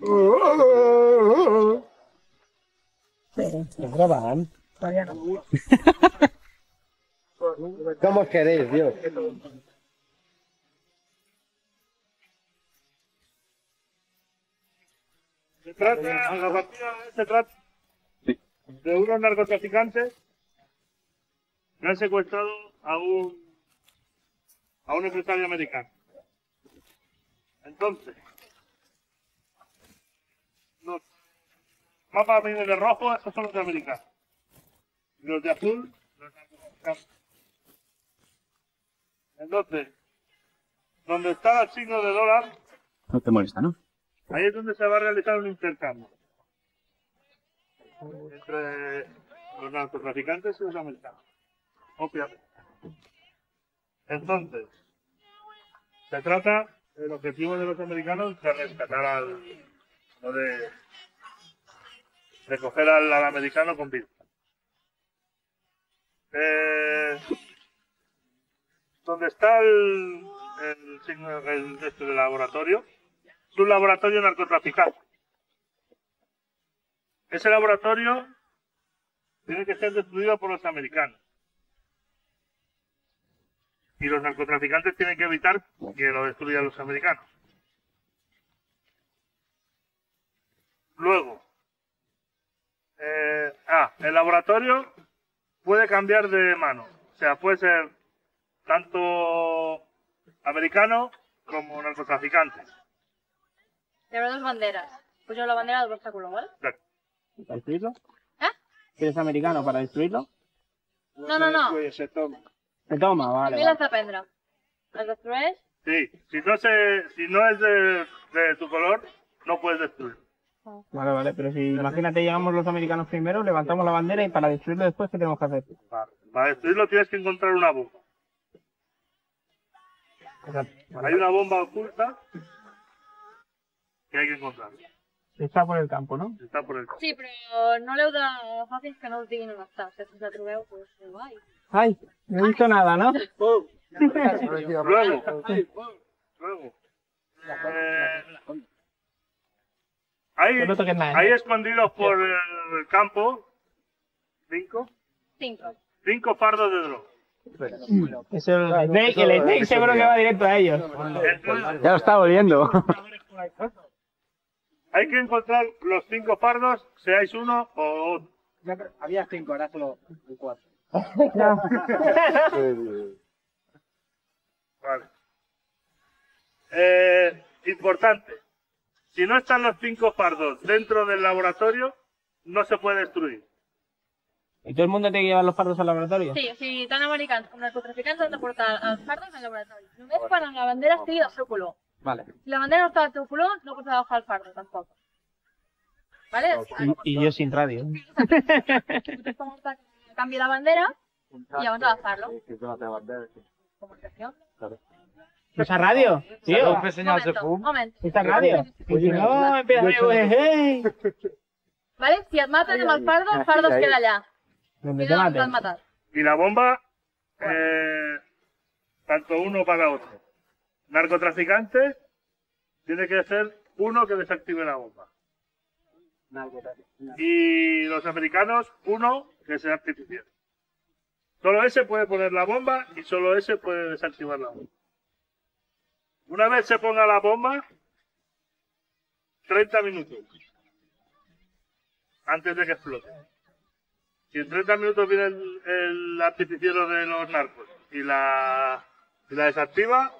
¿Lo graban? ¿Cómo os queréis, Dios? Se trata, la partida se trata de unos narcotraficantes que han secuestrado a un a un empresario americano. Entonces, los mapas de rojo, estos son los de americanos. Y los de azul, los norteamericanos. Entonces, donde está el signo de dólar, No te molesta, ¿no? Ahí es donde se va a realizar un intercambio entre los narcotraficantes y los americanos. Obviamente. Entonces, se trata, el objetivo de los americanos de rescatar al. o de. De coger al, americano con vida. Eh, donde está el, el, signo- el, este laboratorio, es un laboratorio narcotraficante. Ese laboratorio tiene que ser destruido por los americanos. Y los narcotraficantes tienen que evitar que lo destruyan los americanos. Luego, eh, ah, el laboratorio puede cambiar de mano. O sea, puede ser tanto americano como narcotraficante. Y habrá dos banderas. Pues yo la bandera del obstáculo, ¿vale? ¿Para destruirlo? ¿Eh? ¿Eres americano para destruirlo? No, no, no. Se toma, vale. Mira esta pendra. ¿Las destruyes? Sí, si no, se, si no es de, de tu color, no puedes destruir. Vale, vale, pero si imagínate llegamos los americanos primero, levantamos la bandera y para destruirlo después, ¿qué tenemos que hacer? Para destruirlo tienes que encontrar una bomba. Hay una bomba oculta que hay que encontrar. Está por el campo, ¿no? Está por el Sí, però no l'heu de... Fàcil que no us diguin on està. Si us la trobeu, doncs... Guai. Ay, no he visto nada, ¿no? Luego, luego. Eh, hay, no toques nada, ¿eh? hay escondidos por el campo cinco, Cinco. cinco fardos de droga. Eso, el Snake, el Snake seguro que va directo a ellos. Entonces, Ya lo está oliendo. hay que encontrar los cinco fardos, seáis uno o otro. Había cinco, ahora solo cuatro. Vale. Eh, importante. Si no están los cinco fardos dentro del laboratorio, no se puede destruir. ¿Y todo el mundo tiene que llevar los fardos al laboratorio? Sí, o sigui, tant americans com narcotraficants han de portar els fardos al laboratori. Només quan la bandera estigui del seu color. Vale. Si la bandera no està del teu color, no pots agafar el fardo, tampoc. Vale? Y, y yo sin radio. Canvi la bandera i llavors agafar-lo. Comunicació. ¿Esa radio? Tío, Moment, moment. esta radio. Y si no, empieza a hey. Vale? Si et maten amb el fardo, el fardo es queda allà. Donde te maten. Y la bomba, eh, tanto uno para otro. Narcotraficante, tiene que ser uno que desactive la bomba. Y los americanos, uno que sea artificial. Solo ese puede poner la bomba y solo ese puede desactivar la bomba. Una vez se ponga la bomba, 30 minutos antes de que explote. Si en 30 minutos viene el, el artificiero de los narcos y la, y la desactiva,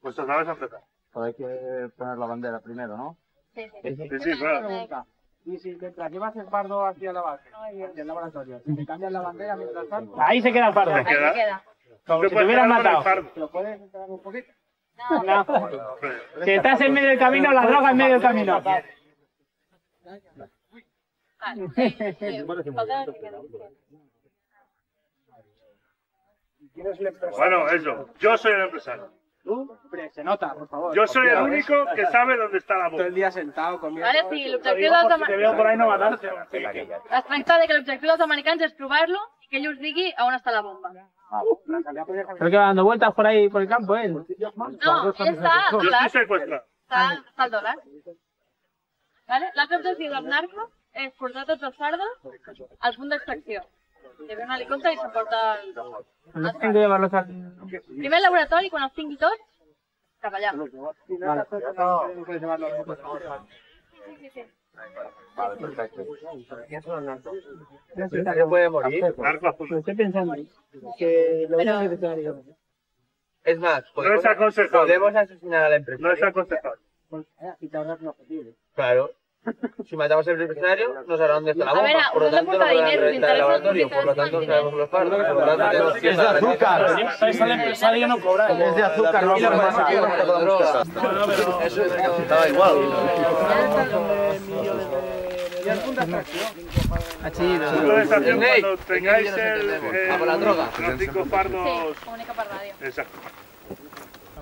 pues otra vez a empezar. hay que poner la bandera primero, ¿no? Sí, sí. Sí, sí, claro. Y si mientras llevas el fardo hacia la base, hacia el laboratorio, si te cambias la bandera mientras tanto, Ahí se queda el fardo. Ahí se queda. Como si te hubieran matado. ¿lo puedes entrar un poquito? No. Si estás en medio del camino, la droga en medio del camino. Bueno, eso. Yo soy el empresario. Tú, hombre, se nota, por favor. Yo soy el ¿eh? único que sabe dónde está la Todo el bomba. día sentado comiendo. Vale, sí, l'objectiu dels, ama- Te veo por ahí no matarte. es tracta de que l'objectiu dels americans és trobar-lo i que ell us digui a on està la bomba. Creo que va dando vueltas por ahí, por el campo, ¿eh? No, Yo al està, està al dòlar. ¿Vale? L'altre objectiu del narco és portar tots els fardos al punt d'extracció. Hi ve un helicòpter i s'emporta... el- No tengo que llevarlos al... Primer al laboratori, quan els tingui tots, cap allà. Sí, sí, sí. Vale, perfecto. ¿Se puede morir? Azul. Lo estoy pensando. Que lo es necesario. Es más, No podemos, es aconsejable. podemos asesinar al No es aconsejable. Y te ahorras los objetivos. Claro. Si matamos al empresario, no sabrá dónde está la A bomba. ver, por lo tanto, no dinero, reventar el le interesa- laboratorio. Por lo tanto, sabemos los fardos. Por lo tanto, tenemos que Es de azúcar. Es el empresario no cobra. Es de azúcar, no drogas. Eso Snake, cuando ¿qué tengáis el, Ah, por la droga. los cinco Sí,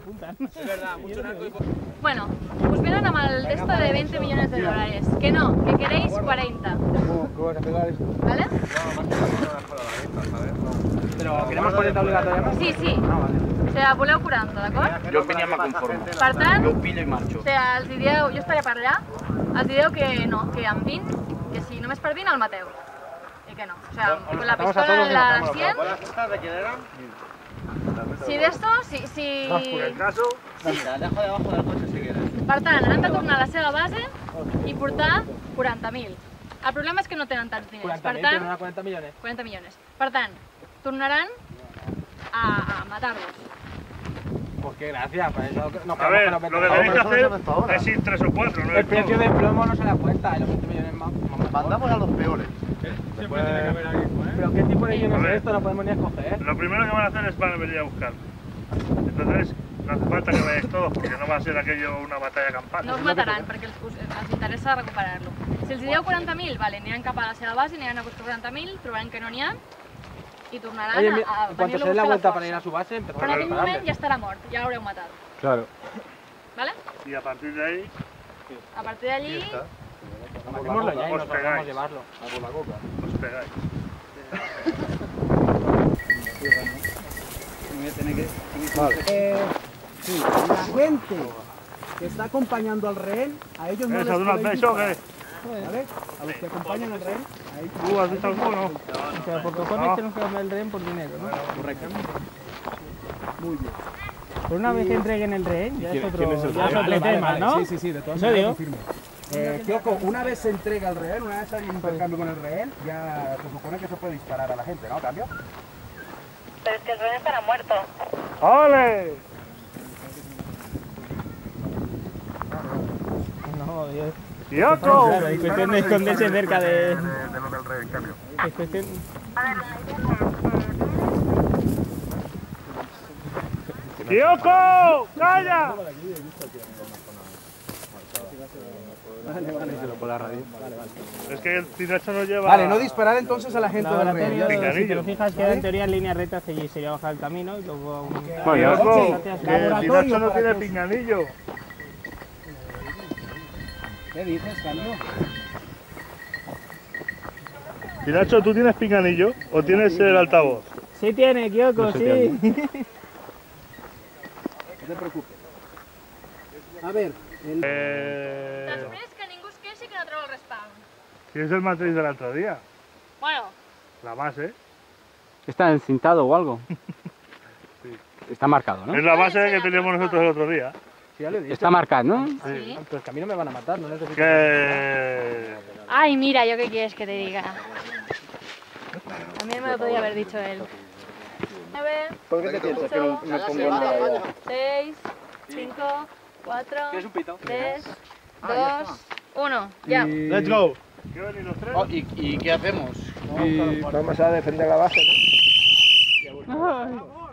fardos... comunica per ràdio. Exacto. Bueno, us venen amb el texto de 20 millones de dólares. Que no, que queréis 40. ¿Vale? Pero queremos 40 obligatoriamente. Sí, sí. Ah, vale. O sea, voleu 40, d'acord? Jo opinió me conformo. Per tant, Jo pillo i marxo. o sea, els dieu, jo estaré per allà, els dieu que no, que amb 20, que si només per 20 el mateu. I que no. O sea, con la pistola en la 100, si d'esto, si... si... Por el caso, Mira, dejo debajo del coche si quieres. Per tant, han de tornar a la seva base i portar 40.000. El problema és que no tenen tants diners. 40 Per mil, tant, pero no 40 millones. 40 milions. Per tant, tornaran a, a matar-los. Pues qué gracia, para eso nos a ver, con lo que 20 tenéis que hacer es ir tres o cuatro, no El precio del plomo no se da cuenta, y los 20 millones más- Mandamos a los peores. Pero qué tipo de A es esto, no podemos ni escoger. Lo primero que van a hacer es van a venir a buscar. Entonces, no hace falta que vayáis todos, porque no va a ser aquello una batalla campal. No us mataran perquè els, els interessa recuperar-lo. Si els dieu 40.000, vale, aniran cap a la seva base, aniran a buscar 40.000, trobaran que no n'hi ha i tornaran Oye, a, a en cuanto venir-lo se a dé la buscar vuelta la para ir a su base, Però en aquell moment ja estarà mort, ja l'haureu matat. Claro. ¿Vale? Y a partir de ahí, A partir d'allí, Matémoslo ya y Os nos pegáis. vamos a llevarlo. os pegáis. La gente que está acompañando al rehén, a ellos no ¿Eres les disparar, ¿vale? A los que acompañan al rehén, a ellos ¿Tú has visto alguno? O sea, por cojones No. tenemos que darme el rehén por dinero, ¿no? Correcto. Muy bien. Por una vez que entreguen el rehén, ya es otro, ya tema. ¿no? Sí, sí, sí, de todas maneras confirmo. Eh, Kyoko, una vez se entrega el rehén, una vez hay un intercambio con el rehén, ya se supone que se puede disparar a la gente, ¿no? ¿A ¿Cambio? Pero es que el rehén estará muerto. ¡Ole! No, Dios. ¡Yoko! Claro, es cuestión de esconderse cerca de... de lo del rey, en cambio. Es cuestión... ¡Yoko! ¡Calla! Es que el Pinocho no lleva... Vale, no disparar entonces a la gente rehén. ya está. si te fijas, queda en teoría en línea recta, se sería bajar el camino y luego... Un... Yoko, Gracias. que el no tiene pinganillo. ¿Qué dices, cambio? Pinocho, ¿tú tienes pinganillo o tienes el altavoz? Sí tiene, Kyoko, sí. No te preocupes. A ver, el... Eh... Després que ningú es queixi que no treu el respawn. Si es el matriz del otro día. Bueno, La base. ¿Está encintado o algo? Está marcado, ¿no? Es la base que teníamos nosotros el otro día. Sí, ya lo he dicho. Está marcado, ¿no? sí. Pues que a mí no me van a matar, no necesito... Que... Ay, mira, ¿yo qué quieres que te diga? A mí me lo podía haber dicho él. 9, ¿Por qué te piensas que no pongo 7, nada ya? 6, 5, 4, ¿Quieres un pito? 3, 2, 1. Ya. Let's go. Oh, ¿y, ¿Y qué hacemos? Vamos a defender la base, ¿no?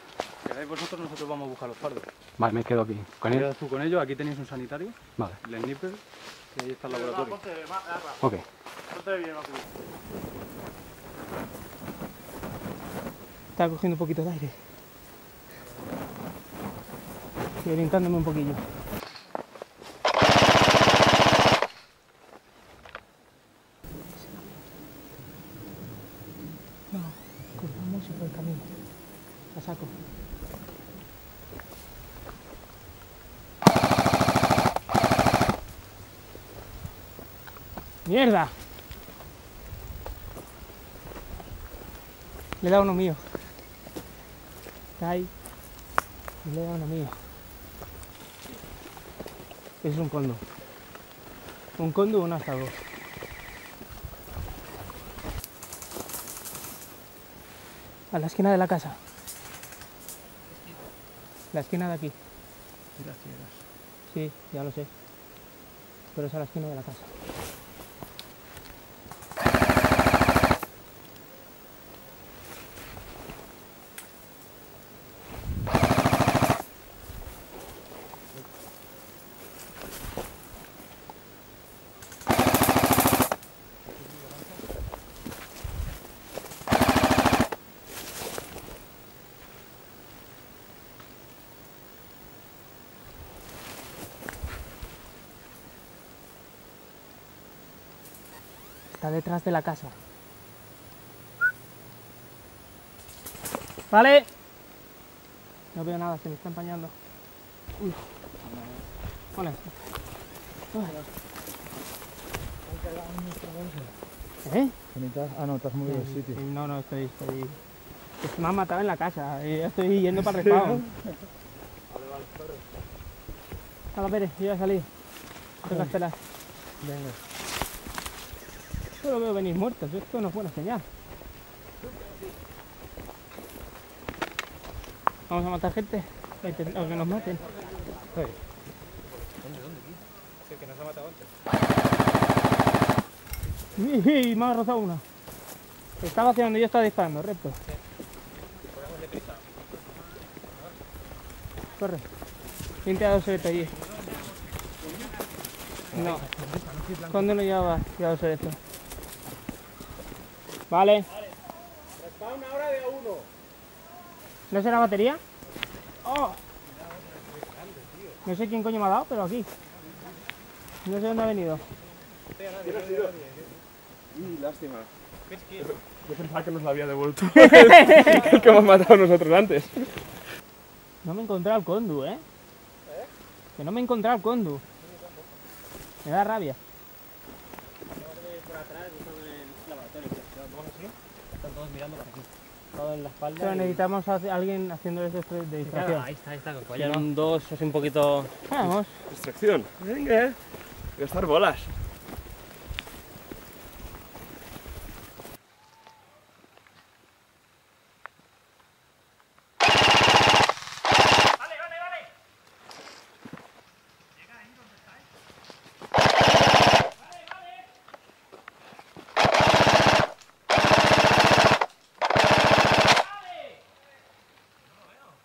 Quedáis vosotros, nosotros vamos a buscar los fardos. Vale, me quedo aquí. ¿Con? Quedas tú con ellos, aquí tenéis un sanitario, Vale, el sniper, y ahí está el laboratorio. ok. Estaba cogiendo un poquito de aire. Y orientándome un poquillo. No, cruzamos y por el camino. La saco. ¡Mierda! Le he dado uno mío. Está ahí. Le he dado uno mío. Es un condo. Un condo o un astado. A la esquina de la casa. La esquina de aquí. Sí, ya lo sé. Pero es a la esquina de la casa. Está detrás de la casa. Vale. No veo nada, se me está empañando. Uy. Hola. ¿Eh? Ah, no, estás muy bien, Sí, sí, No, no, estoy, estoy... Es que me han matado en la casa y ya estoy yendo para el respawn. Hala, Pérez, yo ya salí. Tengo que esperar. Venga. Solo veo venir muertos, esto no es buena señal. Vamos a matar gente, a o que nos maten. ¡Uy, me ha rozado una. Estaba hacia donde yo estaba disparando, recto. Corre. ¿Quién te ha dado ese allí? No. ¿Cuándo no llevaba llevado ser esto? Vale. ¿No será batería? ¡Oh! No sé quién coño me ha dado, pero aquí. No sé dónde ha venido. lástima. Yo pensaba que nos la había devuelto. el que hemos matado nosotros antes. No me he encontrado el condu, ¿eh? Que no me he encontrado el condu. Me da rabia. Todo en la espalda. Pero y- necesitamos a alguien haciéndoles de, de distracción. Ahí está, ahí está. Con Vayan dos así un poquito. Vamos. Distracción. Venga. Gastar bolas.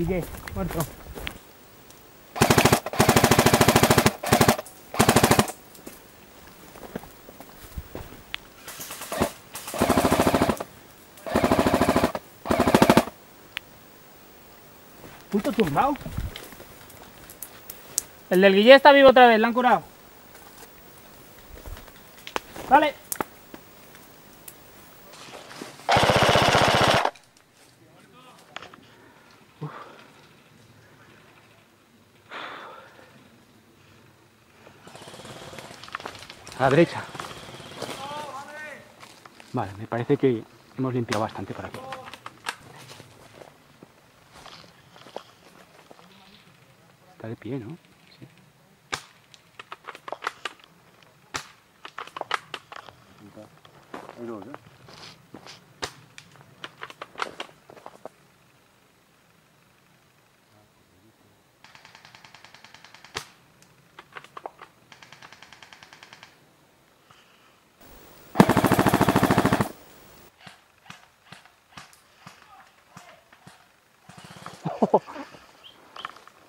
Guille, muerto. Puto tumbado. El del Guille está vivo otra vez, le han curado. A la derecha. Vale, me parece que hemos limpiado bastante por aquí. Está de pie, ¿no? Sí.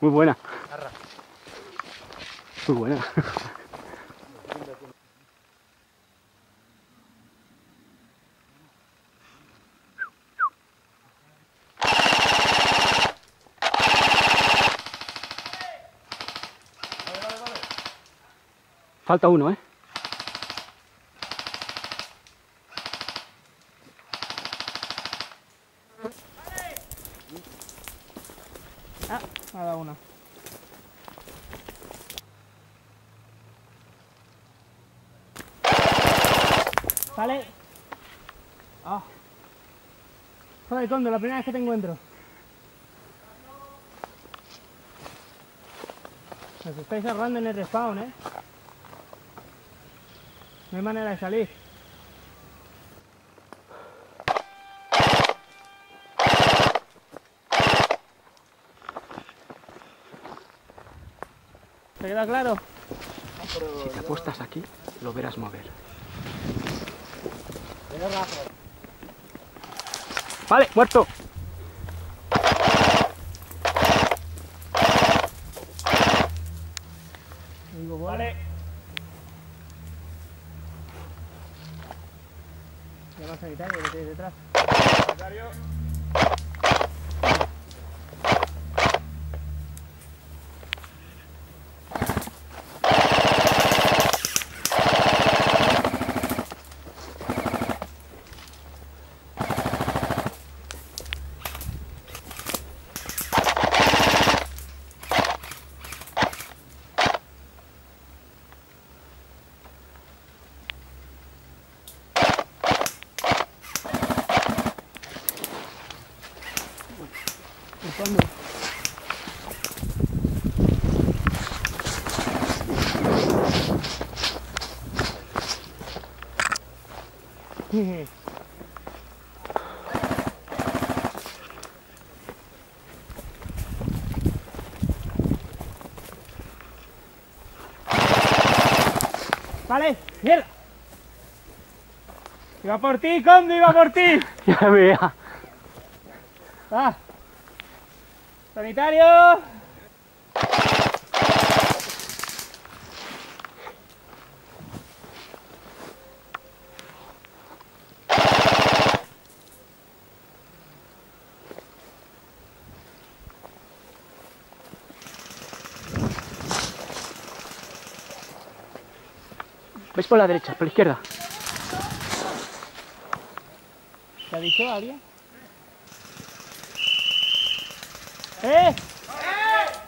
Muy buena. Muy buena. Falta uno, ¿eh? Ah, me ha dado una. Vale. Ah. Joder, Condo, la primera vez que te encuentro. Os estáis ahorrando en el respawn, eh. No hay manera de salir. Queda claro? Si te apuestas aquí, lo verás mover. Vale, muerto. Vale. Al sanitario que tienes detrás. ¿Cuándo? Vale, mierda. Iba por ti, Conde, iba por ti. Ya vea. Ah. Sanitario. Por la derecha, por la izquierda? ¿Te ha dicho alguien? ¡Eh!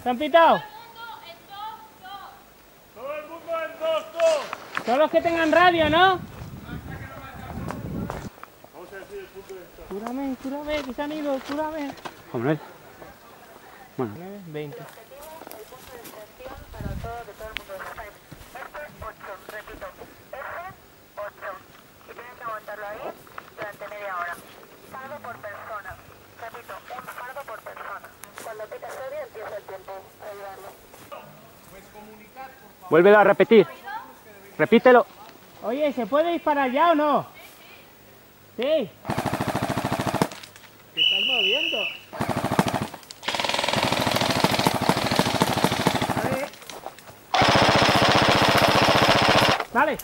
¿Se han pitado? Todo el mundo en dos, dos. Todos los que tengan radio, ¿no? Cúrame, cúrame, que se han ido, cúrame. Manuel. Bueno, 20. Vuélvelo a repetir. Repítelo. Oye, ¿se puede disparar ya o no? Sí. Te estás moviendo. Vale.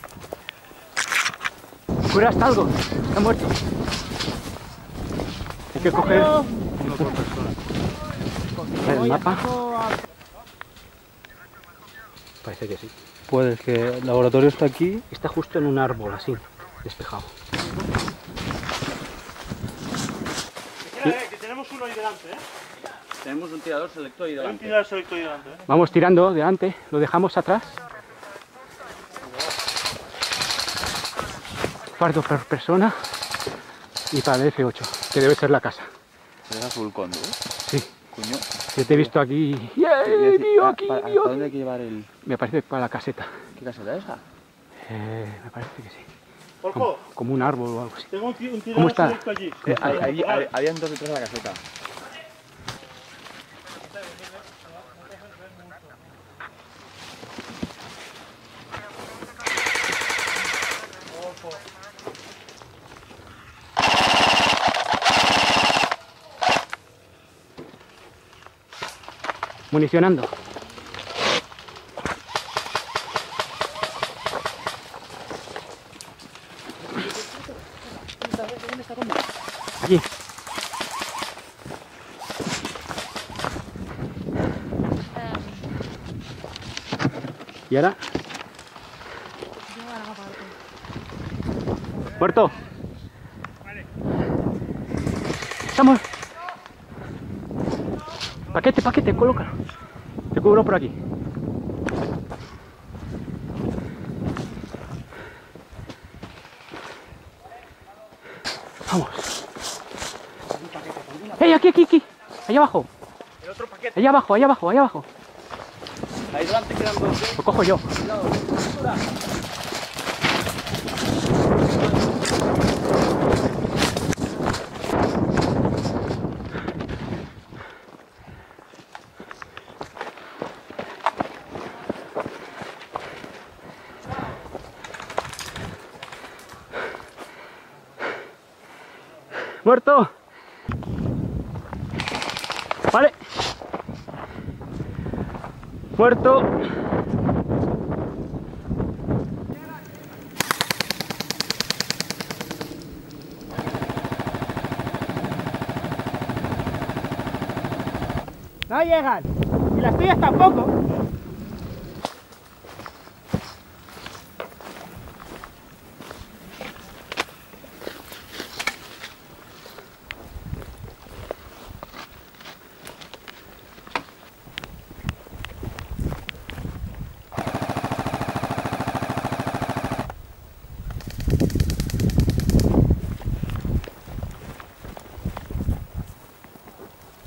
¿Curaste algo? Está muerto. Hay que coger. Uno por persona. Ver el mapa. Parece que sí. Puede que el laboratorio está aquí. Está justo en un árbol, así, despejado. que tenemos uno ahí delante, ¿eh? Tenemos un tirador selecto ahí Hay un tirador selecto ahí delante, ¿eh? Vamos tirando delante, lo dejamos atrás. Fardo por persona y para el F8, que debe ser la casa. Es azul condo, ¿eh? Sí, Cuño. yo te he visto aquí. ¡Yeah! ¡Mío aquí! ¿Para, mío dónde hay que llevar el. Me parece para la caseta. ¿Qué caseta es esa? Eh, me parece que sí. Como, como un árbol o algo así. tengo un, ¿Cómo está? allí. Eh, hay- hay- hay- habían dos detrás de la caseta. Municionando. Allí. ¿Y ahora? Muerto. Estamos. Paquete, paquete, colócalo. Te cubro por aquí. Vamos. ¡Ey, aquí, aquí, aquí! Allá abajo. Allá abajo, allá abajo, allá abajo. Ahí delante quedan dos. Lo cojo yo. Muerto. Vale. Muerto. No llegan. Y las tuyas tampoco.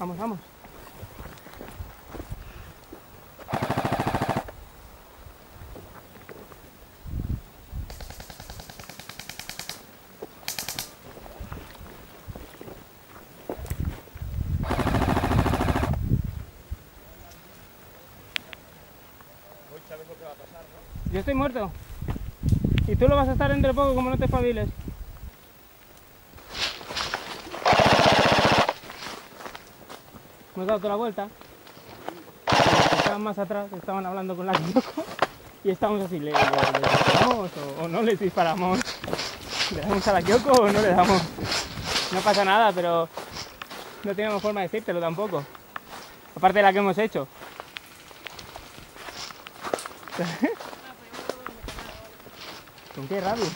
Vamos, vamos. Yo estoy muerto. Y tú lo vas a estar dentro de poco como no te espabiles. Hemos dado toda la vuelta. Estaban más atrás, estaban hablando con la Kyoko. Y estamos así, ¿le, le- disparamos o, o no les disparamos? ¿Le damos a la Kyoko o no le damos? No pasa nada, pero no tenemos forma de decírtelo tampoco. Aparte de la que hemos hecho. ¿Con qué rabia?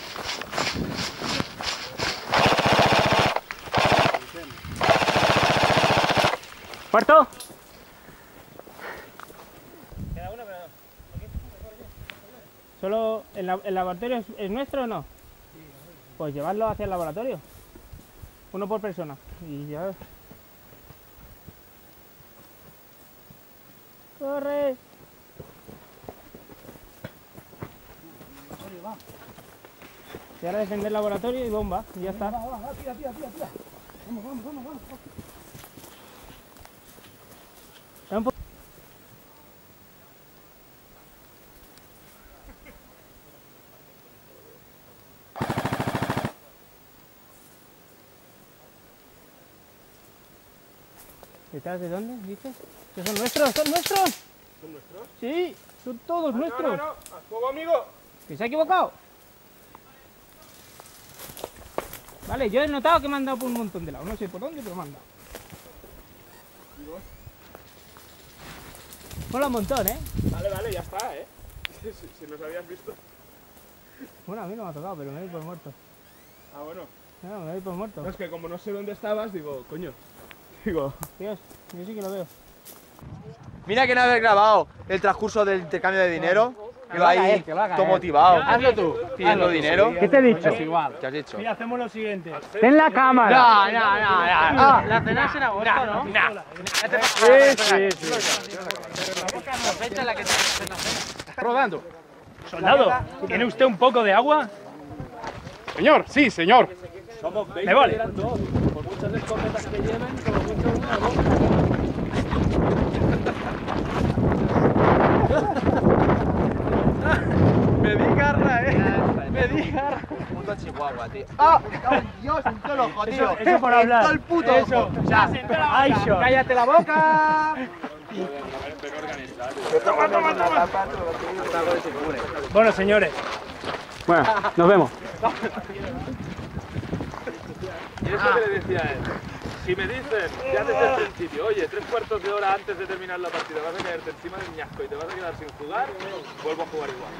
¿Muerto? ¿Solo el, la- el laboratorio es, es nuestro o no? Pues llevarlo hacia el laboratorio. Uno por persona. Y ya. ¡Corre! Y ahora defender el laboratorio y bomba. Y ya está. Da un po- ¿Detrás de dónde, dices? ¿Que son nuestros? ¿Son nuestros? ¿Son nuestros? Sí, son todos nuestros. no, a fuego amigo. ¿Que se ha equivocado? Vale, yo he notado que me han dado por un montón de lados. No sé por dónde, pero me han dado. Mola un montón, ¿eh? Vale, vale, ya está, ¿eh? Si, si, los habías visto. Bueno, a mí no me ha tocado, pero me doy por muerto. Ah, bueno. No, me doy por muerto. No, es que como no sé dónde estabas, digo, coño. Digo, Dios, yo sí que lo veo. Mira que no haber grabado el transcurso del intercambio de dinero. Que que va a todo motivado. Hazlo tú. Pidiendo dinero. ¿Qué te he dicho? Es igual. ¿Qué has dicho? Mira, hacemos lo siguiente. En la cámara. No, no, no, no. Ah. La cena es en agosto, ¿no? Sí, sí, sí. rodando. Soldado, ¿tiene usted un poco de agua? Señor, sí, señor. Somos 20 Me vale. dos. Por muchas escopetas que lleven, como mucho una boca. Me di garra, eh. Me di garra. Puto Chihuahua, tío. ¡Ah! en Dios! En todo el ojo, tío. Eso, eso por hablar. En todo el puto Eso. ojo. Sea, Ay. ¡Cállate la boca! Bueno, señores, Bueno, nos vemos. Y eso que le decía a él. Si me dicen ya desde el principio, oye, tres cuartos de hora antes de terminar la partida vas a caerte encima del ñasco y te vas a quedar sin jugar, vuelvo a jugar igual.